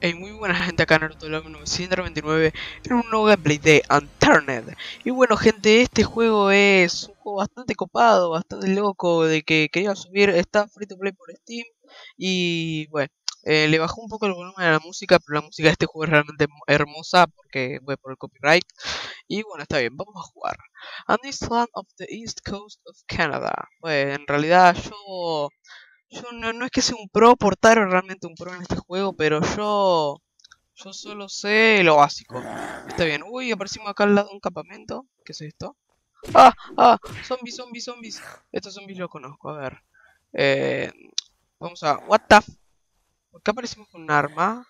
Hey, muy buena gente acá Naruto Love 929 en un nuevo gameplay de Unturned Y bueno gente, este juego es un juego bastante copado, bastante loco De que quería subir, está free to play por Steam Y bueno, eh, le bajó un poco el volumen a la música Pero la música de este juego es realmente hermosa porque voy por el copyright. Y bueno, está bien, vamos a jugar. On this land of the east coast of Canada. Bueno, en realidad yo yo no, no es que sea un pro, Portaro realmente un pro en este juego, pero yo yo solo sé lo básico. Está bien. Uy, aparecimos acá al lado de un campamento. ¿Qué es esto? ¡Ah! ¡Ah! Zombies, zombies, zombies. Estos zombies los conozco. A ver. Eh, vamos a... What the... ¿Por qué aparecimos con un arma?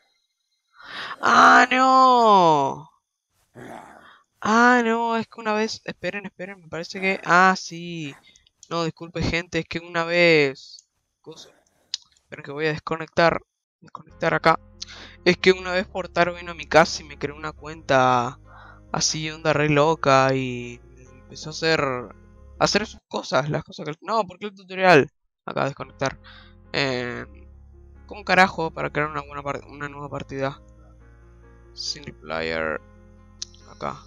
¡Ah, no! Ah, no, es que una vez... Esperen, esperen, me parece que... Ah, sí. No, disculpe gente, es que una vez... Pero que voy a desconectar. Desconectar acá. Es que una vez Portaro vino a mi casa y me creó una cuenta así, onda re loca. Y empezó a hacer. A hacer sus cosas. Las cosas que. No, porque el tutorial. Acá desconectar. Eh, ¿Cómo carajo para crear una, buena una nueva partida? Single player. Acá.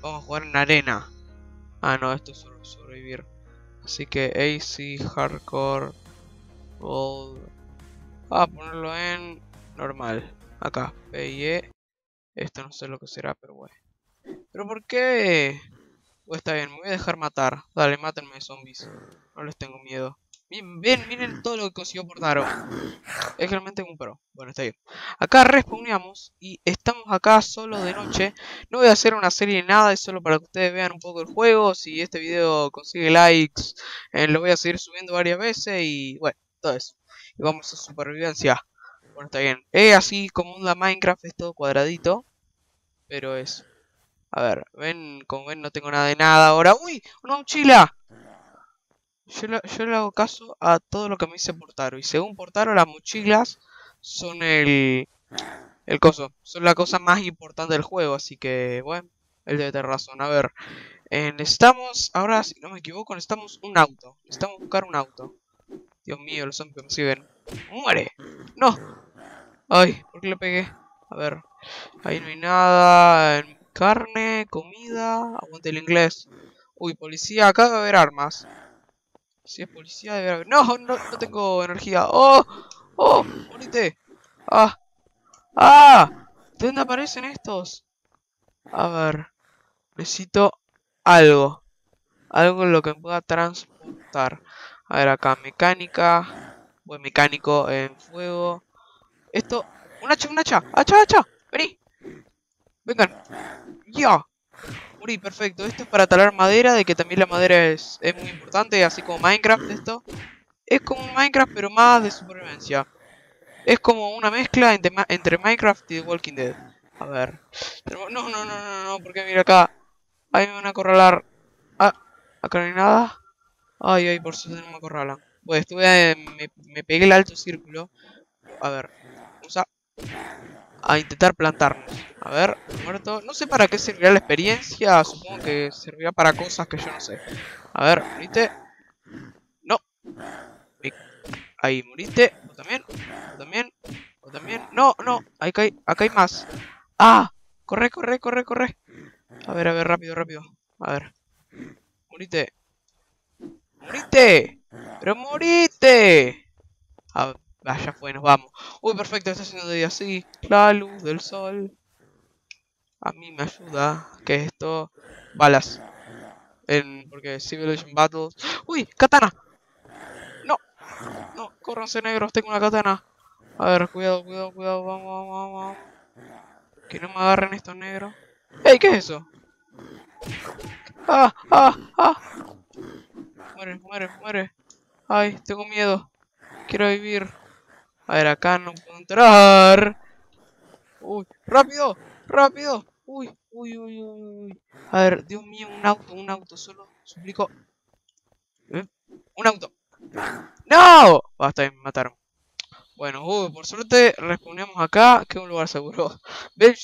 Vamos a jugar en arena. Ah, no, esto es sobrevivir. Así que AC, Hardcore. A ponerlo en normal. Acá, P y E. Esto no sé lo que será, pero bueno. ¿Pero por qué? Pues está bien, me voy a dejar matar. Dale, mátenme zombies. No les tengo miedo. Bien, bien, miren todo lo que consiguió Portaro. Es realmente un pro. Bueno, está bien. Acá respawneamos y estamos acá solo de noche. No voy a hacer una serie ni nada, es solo para que ustedes vean un poco el juego. Si este video consigue likes, eh, lo voy a seguir subiendo varias veces y bueno Y vamos a supervivencia. Bueno, está bien. Es así como un Minecraft, es todo cuadradito. Pero es... A ver, ven, como ven no tengo nada de nada ahora. ¡Uy! ¡Una mochila! Yo, yo le hago caso a todo lo que me dice Portaro. Y según Portaro, las mochilas son el... El coso. Son la cosa más importante del juego. Así que, bueno, él debe tener razón. A ver. Eh, necesitamos, ahora si no me equivoco, necesitamos un auto. Necesitamos buscar un auto. Dios mío, los zombies me siguen. ¡Muere! ¡No! Ay, ¿por qué le pegué? A ver. Ahí no hay nada. Carne, comida. Aguante el inglés. Uy, policía. Acá debe haber armas. Si es policía debe haber... ¡No! No, no tengo energía. ¡Oh! ¡Oh! ¡Morite! ¡Ah! ¡Ah! ¿De dónde aparecen estos? A ver. Necesito algo. Algo en lo que pueda transportar. A ver acá, mecánica. Buen mecánico en fuego. Esto. Un hacha, un hacha. Hacha, hacha. Vení. Vengan. Ya. Morí, perfecto. Esto es para talar madera. De que también la madera es, es muy importante. Así como Minecraft esto. Es como Minecraft pero más de supervivencia. Es como una mezcla entre, entre Minecraft y The Walking Dead. A ver. No, no, no, no, no. Porque mira acá. Ahí me van a acorralar. Ah, acá no hay nada. Ay, ay, por suerte no me acorralan. Pues estuve, me, me, pegué el alto círculo. A ver, vamos a, a intentar plantarnos. A ver, muerto. No sé para qué servirá la experiencia. Supongo que servirá para cosas que yo no sé. A ver, moriste. No. Ahí, moriste. ¿O también? ¿O también? ¿O también? No, no. Acá hay, acá hay más. ¡Ah! Corre, corre, corre, corre. A ver, a ver, rápido, rápido. A ver. Morite. ¡Morite! ¡Pero morite! Ah, ya fue, nos vamos. Uy, perfecto, está haciendo día así. La luz del sol. A mí me ayuda. que esto? Balas. En, porque Civilization Battles. ¡Uy! ¡Katana! ¡No! No, córranse negros, tengo una katana. A ver, cuidado, cuidado, cuidado. Vamos, vamos, vamos. Que no me agarren estos negros. ¡Ey! ¿Qué es eso? ¡Ah! ¡Ah! ¡Ah! Muere, muere, muere. Ay, tengo miedo. Quiero vivir. A ver, acá no puedo entrar. Uy, rápido, rápido. Uy, uy, uy, uy. A ver, Dios mío, un auto, un auto, solo suplico. ¿Eh? Un auto. ¡No! Basta, me mataron. Bueno, uy, por suerte respondemos acá, que es un lugar seguro. Ven,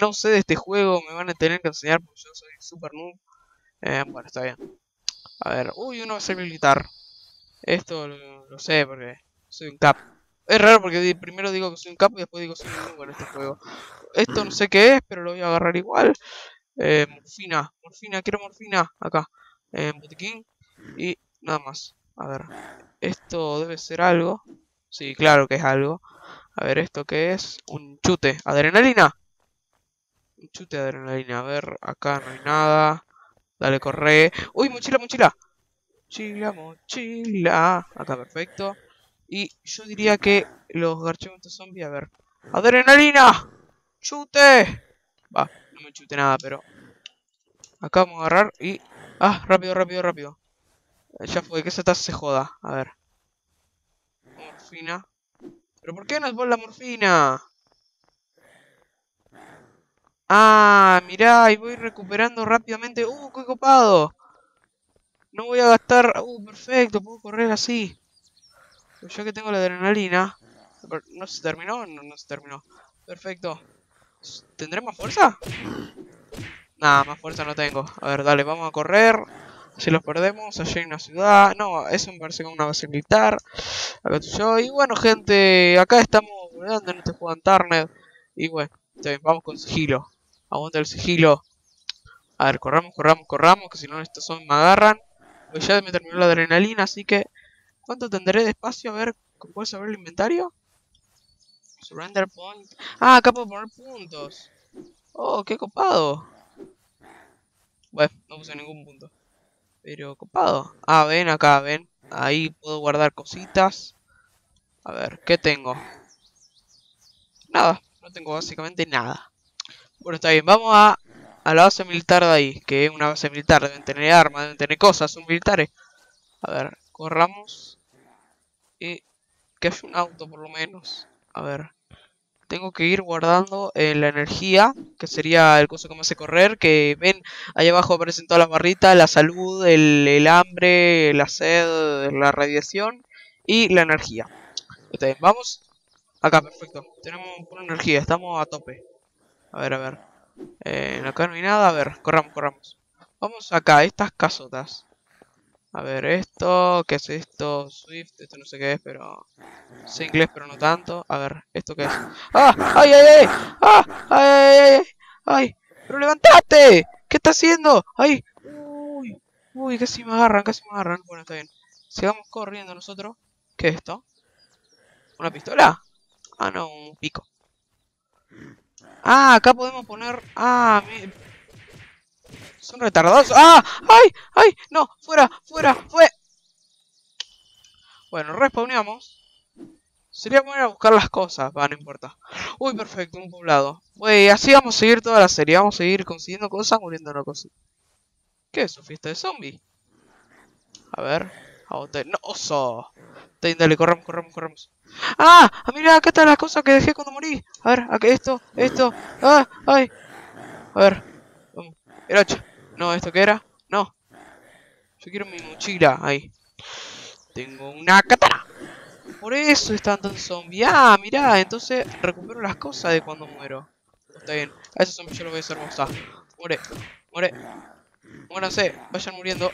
no sé de este juego, me van a tener que enseñar porque yo soy super noob. Eh, bueno, está bien. A ver, uy, uno ser militar. Esto lo, sé porque soy un cap. Es raro porque primero digo que soy un capo y después digo que soy un en este juego. Esto no sé qué es, pero lo voy a agarrar igual. Eh, morfina, morfina, quiero morfina. Acá. En botiquín. Y nada más. A ver. Esto debe ser algo. Sí, claro que es algo. A ver, ¿esto qué es? Un chute. ¿Adrenalina? Un chute de adrenalina. A ver, acá no hay nada. Dale, corre. ¡Uy, mochila, mochila! Mochila, mochila. Acá, perfecto. Y yo diría que los garchimentos zombies, a ver. ¡Adrenalina! ¡Chute! Va, no me chute nada, pero... Acá vamos a agarrar y... ¡Ah! Rápido, rápido, rápido. Ya fue, que esa taza se joda. A ver. Morfina. ¿Pero por qué no es por la morfina? Ah, mirá, y voy recuperando rápidamente. ¡Uh, qué copado! No voy a gastar... ¡Uh, perfecto! Puedo correr así. Pero ya que tengo la adrenalina... ¿No se terminó? No, no se terminó. Perfecto. ¿Tendré más fuerza? Nada, más fuerza no tengo. A ver, dale, vamos a correr. Si los perdemos, allí hay una ciudad. No, eso me parece como una base militar. Acá estoy yo. Y bueno, gente, acá estamos jugando en este juego Antarnet. Y bueno, vamos con sigilo. Aguanta el sigilo. A ver, corramos, corramos, corramos. Que si no, estos son me agarran. Pues ya me terminó la adrenalina, así que... ¿Cuánto tendré de espacio? A ver, ¿puedes abrir el inventario? Surrender point. Ah, acá puedo poner puntos. Oh, qué copado. Bueno, no puse ningún punto. Pero copado. Ah, ven acá, ven. Ahí puedo guardar cositas. A ver, ¿qué tengo? Nada, no tengo básicamente nada. Bueno, está bien, vamos a, a la base militar de ahí. Que es una base militar, deben tener armas, deben tener cosas, son militares. A ver, corramos. Y que haya un auto por lo menos. A ver. Tengo que ir guardando eh, la energía, que sería el coso que me hace correr, que ven, ahí abajo aparecen todas las barritas, la salud, el, hambre, la sed, la radiación y la energía. Entonces, vamos acá, perfecto. Tenemos una energía, estamos a tope. A ver, a ver. Eh, acá no hay nada, a ver, corramos, corramos. Vamos acá, estas casotas. A ver, esto, ¿qué es esto? Swift, esto no sé qué es, pero... Sé inglés, pero no tanto. A ver, ¿esto qué es? ¡Ah! ¡Ay, ay, ay! ¡Ah! ¡Ay, ay, ay! ¡Ay! ¡Pero levantate! ¿Qué está haciendo? ¡Ay! ¡Uy! ¡Uy! Casi me agarran, casi me agarran. Bueno, está bien. Sigamos corriendo nosotros. ¿Qué es esto? ¿Una pistola? Ah, no, un pico. Ah, acá podemos poner... Ah, mi... Son retardados. ¡Ah! ¡Ay! ¡Ay! No, fuera, fuera, fue. Bueno, respawneamos. Sería bueno buscar las cosas, va, no importa. Uy, perfecto, un poblado. Wey, así vamos a seguir toda la serie. Vamos a seguir consiguiendo cosas, muriéndonos cosas. ¿Qué es su fiesta de zombie? A ver. A bote. ¡No! ¡Oso! Dale, corramos, corramos, corramos. ¡Ah! ¡Ah, mira! Acá está la cosa que dejé cuando morí. A ver, aquí esto, esto. ¡Ah! ¡Ay! A ver. Vamos. El 8. No, ¿esto qué era? No. Yo quiero mi mochila. Ahí. Tengo una katana. Por eso están tan zombies. Ah, mirá. Entonces recupero las cosas de cuando muero. Está bien. A esos zombies yo los voy a hacer hermosa. Muere. Muere. Muéranse. Vayan muriendo.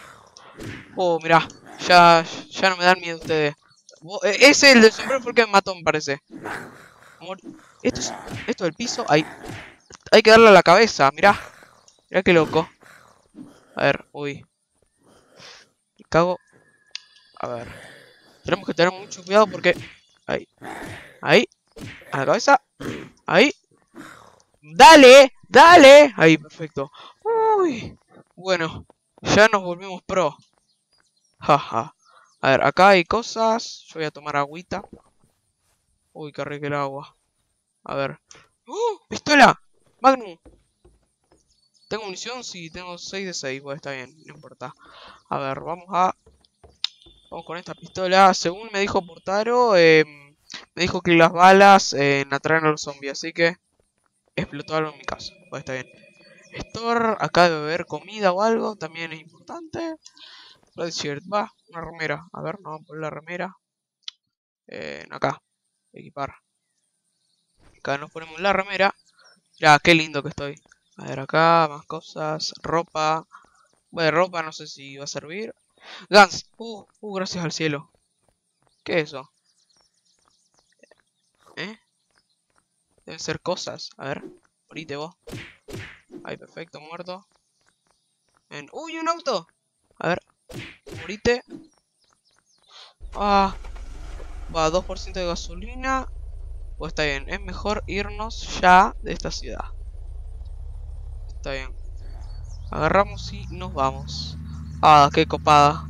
Oh, mirá. Ya, ya no me dan miedo ustedes. Eh, ese, el del sombrero, porque me mató, me parece. Esto es, esto del piso. Hay, hay que darle a la cabeza. Mirá. Mirá qué loco. A ver, uy. Me cago. A ver. Tenemos que tener mucho cuidado porque... Ahí. Ahí. A la cabeza. Ahí. ¡Dale! ¡Dale! Ahí, perfecto. Uy. Bueno. Ya nos volvimos pro. Jaja. A ver, acá hay cosas. Yo voy a tomar agüita. Uy, rico el agua. A ver. ¡Uh! ¡Pistola! Magnum. ¿Tengo munición? Sí, tengo 6 de 6. Pues está bien, no importa. A ver, vamos a... Vamos con esta pistola. Según me dijo Portaro, em, me dijo que las balas eh, atraen a los zombies. Así que explotó algo en mi caso. Pues está bien. Store, acá debe haber comida o algo. También es importante. Red shirt, va, una remera. A ver, no, por la remera. Eh, acá, equipar. Acá nos ponemos la remera. Ya, qué lindo que estoy. A ver acá, más cosas. Ropa. Bueno, ropa no sé si va a servir. Gans. Uh, uh, gracias al cielo. ¿Qué es eso? Deben ser cosas. A ver, morite vos. Ahí, perfecto, muerto. En... ¡Uy, un auto! A ver, morite. Ah, va, 2% de gasolina. Pues está bien, es mejor irnos ya de esta ciudad. Está bien. Agarramos y nos vamos. Ah, qué copada.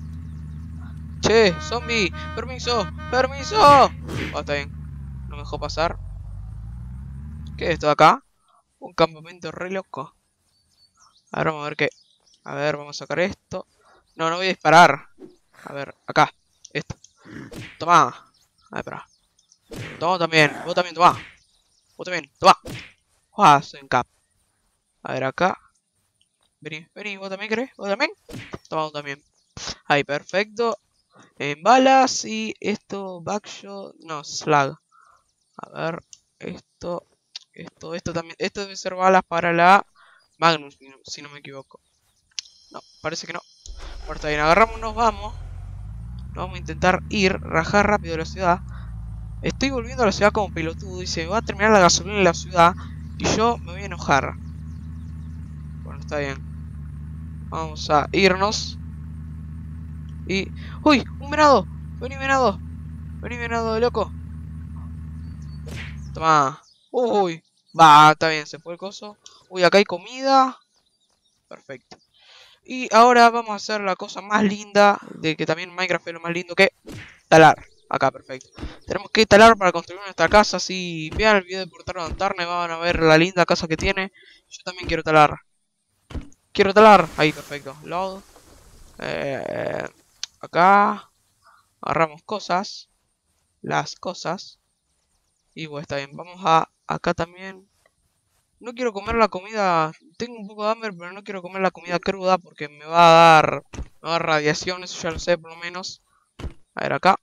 Che, zombie, permiso, permiso. Oh, está bien. No me dejó pasar. ¿Qué es esto de acá? Un campamento re loco. Ahora vamos a ver qué. A ver, vamos a sacar esto. No, no voy a disparar. A ver, acá. Esto. Toma. A ver. Toma también. Vos también, toma. Vos también, toma. Ah, en cap. A ver, acá. Vení, vení, vos también querés. Vos también. Toma, vos también. Ahí, perfecto. En balas y esto, backshot. No, slag. A ver, esto. Esto, esto también. Esto debe ser balas para la Magnus, si no me equivoco. No, parece que no. Está bien, agarramos, nos vamos. Vamos a intentar ir, rajar rápido de la ciudad. Estoy volviendo a la ciudad como pelotudo y se va a terminar la gasolina en la ciudad. Y yo me voy a enojar. Bueno, está bien. Vamos a irnos. Y... ¡Uy! ¡Un venado! ¡Vení venado! ¡Vení venado loco! Toma. ¡Uy! Va, está bien, se fue el coso. Uy, acá hay comida. Perfecto. Y ahora vamos a hacer la cosa más linda, de que también Minecraft es lo más lindo que talar. Acá, perfecto. Tenemos que talar para construir nuestra casa. Si vean el video de Portero de Antarne, van a ver la linda casa que tiene. Yo también quiero talar. Quiero talar. Ahí, perfecto. Load. Eh, acá. Agarramos cosas. Las cosas. Y bueno, está bien. Vamos a acá también. No quiero comer la comida. Tengo un poco de hambre, pero no quiero comer la comida cruda porque me va a dar, me va a dar radiación. Eso ya lo sé, por lo menos. A ver, acá.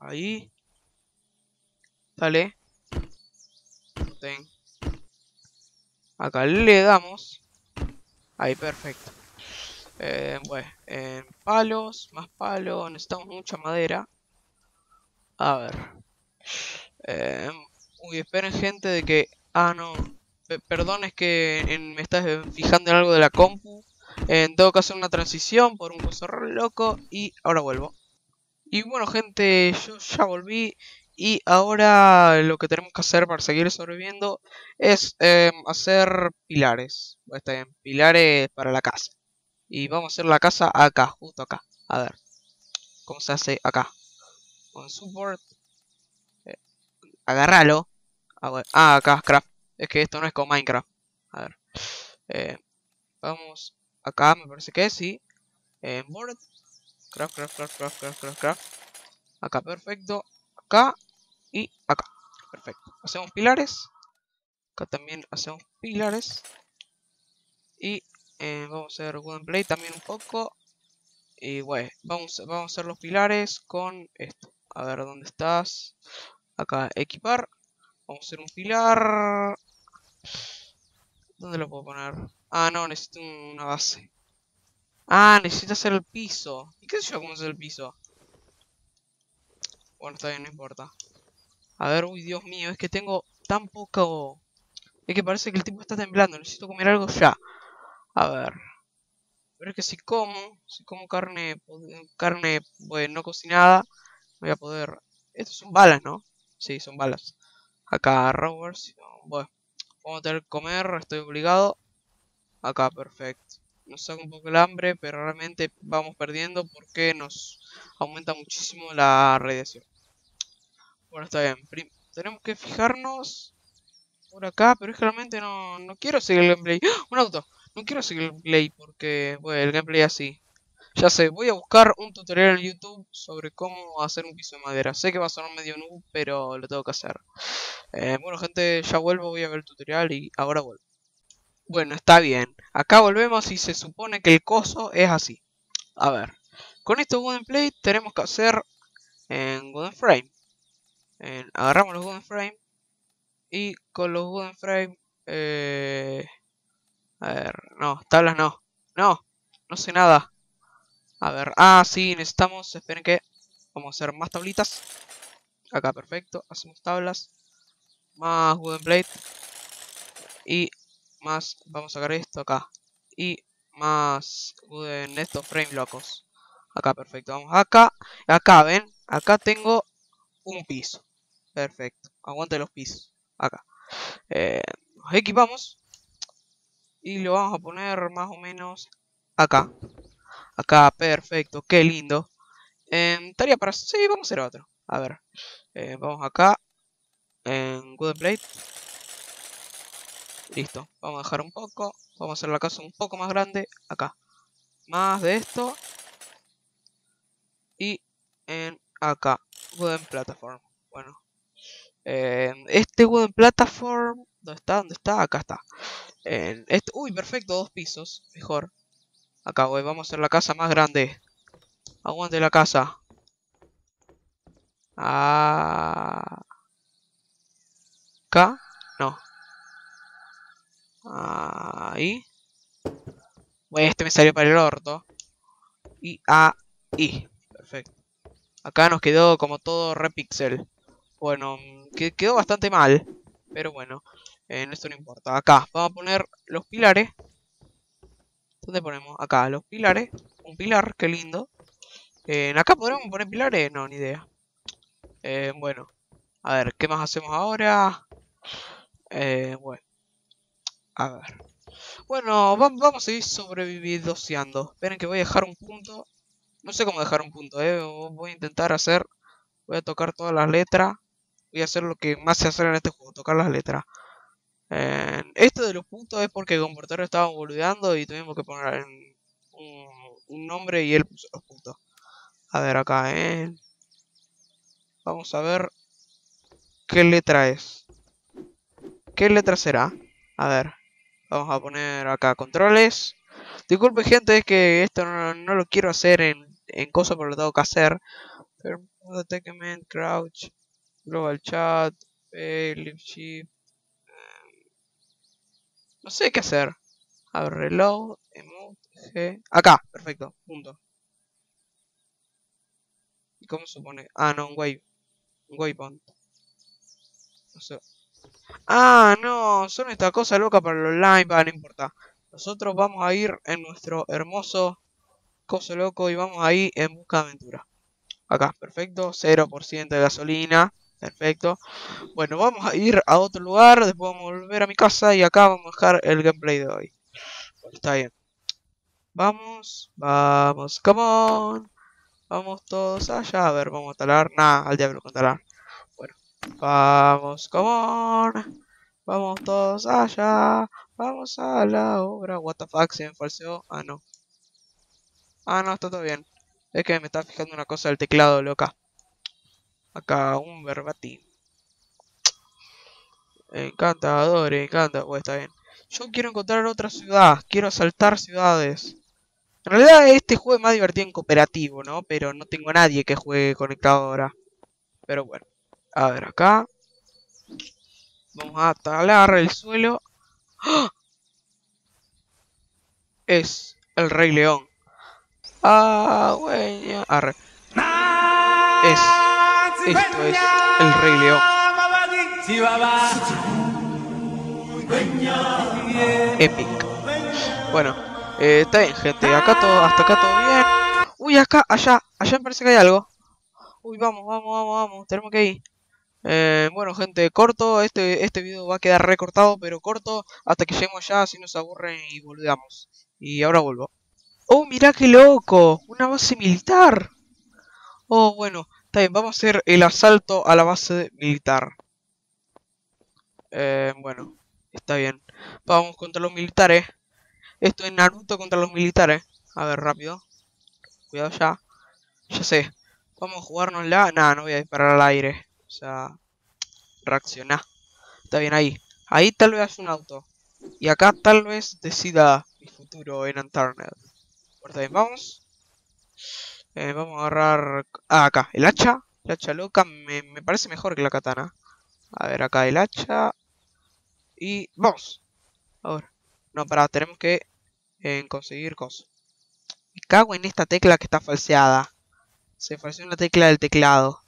Ahí. Dale. Acá le damos. Ahí, perfecto. Eh, bueno, en palos, más palos. Necesitamos mucha madera. A ver. Eh, uy, esperen gente de que... Ah, no. Perdón, es que me estás fijando en algo de la compu. En que hacer una transición por un coso loco y ahora vuelvo. Y bueno gente, yo ya volví y ahora lo que tenemos que hacer para seguir sobreviviendo es em, hacer pilares. Está bien, pilares para la casa. Y vamos a hacer la casa acá, justo acá. A ver, ¿cómo se hace acá? Con support. Eh, agarralo. Ah, ah, acá, craft. Es que esto no es como Minecraft. A ver. Eh, vamos acá, me parece que sí. En board. Craft, craft, craft, craft, craft, craft, craft. Acá, perfecto. Acá y acá. Perfecto. Hacemos pilares. Acá también hacemos pilares. Y eh, vamos a hacer wooden plate también un poco. Y bueno, vamos, vamos a hacer los pilares con esto. A ver, ¿dónde estás? Acá, equipar. Vamos a hacer un pilar. ¿Dónde lo puedo poner? Ah, no, necesito una base. Ah, necesito hacer el piso. ¿Y qué sé yo cómo hacer el piso? Bueno, está bien, no importa. A ver, uy, Dios mío, es que tengo tan poco... Es que parece que el tipo está temblando, necesito comer algo ya. A ver. Pero es que si como, si como carne, carne, bueno, no cocinada, voy a poder... Estos son balas, ¿no? Sí, son balas. Acá, Rovers. Bueno, vamos a tener que comer, estoy obligado. Acá, perfecto nos saca un poco el hambre, pero realmente vamos perdiendo porque nos aumenta muchísimo la radiación. Bueno, está bien. tenemos que fijarnos por acá, pero es que realmente no, no quiero seguir el gameplay. ¡Ah! ¡Un auto! No quiero seguir el gameplay porque, bueno, el gameplay así. Ya sé, voy a buscar un tutorial en YouTube sobre cómo hacer un piso de madera. Sé que va a sonar medio noob, pero lo tengo que hacer. Eh, bueno, gente, ya vuelvo, voy a ver el tutorial y ahora vuelvo. Bueno, está bien. Acá volvemos y se supone que el coso es así. A ver. Con este wooden plate tenemos que hacer en wooden frame. agarramos los wooden frame. Y con los wooden frame... Eh, a ver, no, tablas no. No, no sé nada. A ver, ah, sí, necesitamos, esperen que... Vamos a hacer más tablitas. Acá, perfecto. Hacemos tablas. más wooden plate y más vamos a sacar esto acá. Y más wooden estos frame locos. Acá perfecto vamos acá. Acá ven acá tengo un piso. Perfecto aguante los pisos. Acá. Eh, nos equipamos. Y lo vamos a poner más o menos acá acá perfecto qué lindo eh, estaría para sí vamos a hacer otro a ver eh, vamos acá en Wooden Plate. Listo, vamos a dejar un poco. Vamos a hacer la casa un poco más grande. Acá. Más de esto. Y en acá. Wooden Platform. Bueno. este Wooden Platform. ¿Dónde está? ¿Dónde está? Acá está. Este, uy, perfecto. Dos pisos. Mejor. Acá, voy. Vamos a hacer la casa más grande. Aguante la casa. Ah. Acá. No. Ahí. Bueno, este me salió para el orto. Y ahí. Perfecto. Acá nos quedó como todo repixel. Bueno, quedó bastante mal. Pero bueno, en esto no importa. Acá, vamos a poner los pilares. ¿Dónde ponemos? Acá, los pilares. Un pilar, qué lindo. En acá podremos poner pilares, no, ni idea. Eh, bueno, a ver, ¿qué más hacemos ahora? Eh, bueno. A ver. Bueno, vamos a seguir sobreviviendo. Esperen que voy a dejar un punto. No sé cómo dejar un punto, eh. Voy a intentar hacer... Voy a tocar todas las letras. Voy a hacer lo que más se hace en este juego, tocar las letras. Eh, esto de los puntos es porque el portero estaba boludeando y tuvimos que poner un, nombre y él puso los puntos. A ver acá, eh. Vamos a ver qué letra es. ¿Qué letra será? A ver. Vamos a poner acá controles. Disculpe gente, es que esto no, lo quiero hacer en, en cosas, pero lo tengo que hacer. Pero, crouch, global chat, live shift. No sé qué hacer. A ver, reload, emote, G. Acá, perfecto, punto. ¿Y cómo se pone? Ah, no, un wave. Un waypoint. No sé. Ah, no, son esta cosa loca para los online, va, no importa. Nosotros vamos a ir en nuestro hermoso coso loco y vamos ahí en busca de aventura. Acá, perfecto, 0% de gasolina, perfecto. Bueno, vamos a ir a otro lugar, después vamos a volver a mi casa y acá vamos a dejar el gameplay de hoy. está bien. Vamos, vamos, come on. Vamos todos allá, a ver, vamos a talar. Nada, al diablo con talar. Vamos, come on. Vamos todos allá. Vamos a la obra. What the fuck, se me falseó. Ah, no. Ah, no, está todo bien. Es que me está fijando una cosa del teclado, loca. Acá, un verbatim. Encantador, encanta. Bueno, está bien. Yo quiero encontrar otra ciudad. Quiero saltar ciudades. En realidad este juego es más divertido en cooperativo, ¿no? Pero no tengo a nadie que juegue conectado ahora. Pero bueno. A ver, acá. Vamos a talar el suelo. ¡Ah! Es el Rey León. Ah, güey. Arre. Es. Esto es el Rey León. Epic. Bueno, eh, está bien, gente. Acá todo, hasta acá todo bien. Uy, acá, allá, allá me parece que hay algo. Uy, vamos, vamos, vamos, vamos. Tenemos que ir. Eh, bueno gente, corto, este, este video va a quedar recortado, pero corto, hasta que lleguemos ya, si nos aburren y volvamos. Y ahora vuelvo. ¡Oh, mira qué loco! ¡Una base militar! Oh, bueno, vamos a hacer el asalto a la base militar. Eh, bueno, está bien. Vamos contra los militares. Esto es Naruto contra los militares. A ver, rápido. Cuidado ya. Ya sé. Vamos a jugarnos la... Nah, no voy a disparar al aire. O sea, reacciona. Está bien ahí. Ahí tal vez un auto. Y acá tal vez decida mi futuro en Internet. Está bien, vamos. Eh, vamos a agarrar... Ah, acá. El hacha. El hacha loca me, parece mejor que la katana. A ver, acá el hacha. Y vamos. Ahora. No, para, tenemos que eh, conseguir cosas. Me cago en esta tecla que está falseada. Se falseó la tecla del teclado.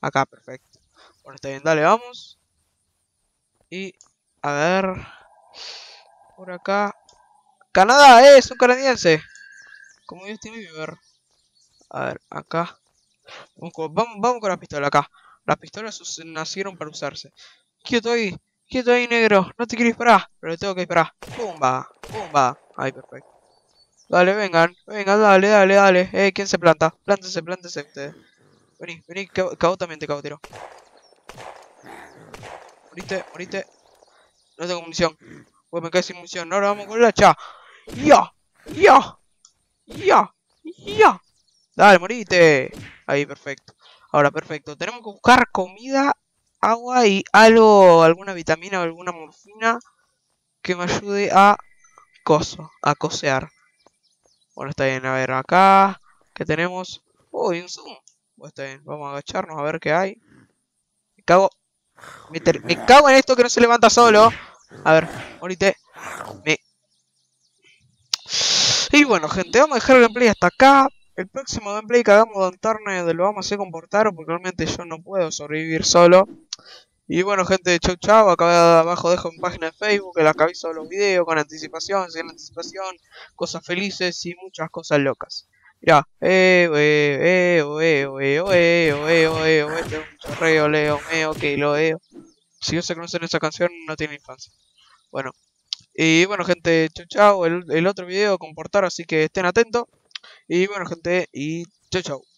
Acá, perfecto. Bueno, está bien, dale, vamos. Y, a ver... Por acá... ¡Canadá! ¡Eh! ¡Es un canadiense! Como Justin Bieber. A ver, acá. Vamos vamos, con la pistola acá. Las pistolas nacieron para usarse. Quieto ahí, quieto ahí, negro. No te quiero disparar, pero tengo que disparar. ¡Pumba! ¡Pumba! Ahí, perfecto. Dale, vengan, vengan, dale, dale, dale. Eh, ¿quién se planta? Plántese, plántese ustedes. Vení, vení, cabo también te cabotero. Morite, morite. No tengo munición. Pues me quedé sin munición. Ahora vamos con la hacha. ¡Ya! ¡Ya! ¡Ya! ¡Ya! Dale, morite. Ahí, perfecto. Ahora, perfecto. Tenemos que buscar comida, agua y algo, alguna vitamina o alguna morfina que me ayude a coso, a cosear. Bueno, está bien. A ver, acá, ¿qué tenemos? Uy, un zoom. Bueno, está bien. Vamos a agacharnos a ver qué hay. Me cago. Me, me cago en esto que no se levanta solo. A ver, morite. Me... Y bueno, gente, vamos a dejar el gameplay hasta acá. El próximo gameplay que hagamos de Turner lo vamos a hacer comportar porque realmente yo no puedo sobrevivir solo. Y bueno gente, chau chau, acá abajo dejo mi página de Facebook en la que aviso los videos con anticipación, sin anticipación, cosas felices y muchas cosas locas. Mirá, eh, eh, eh, oe, oe, oe, oe, oe, oe, tengo un chorreo, leo, meo, que lo eo. Si no se conocen esa canción, no tienen infancia. Bueno, y bueno gente, chau chau, el, el otro video comportar, así que estén atentos. Y bueno, gente, y chau chau.